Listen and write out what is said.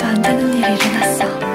말도 안 되는 일이 일어났어.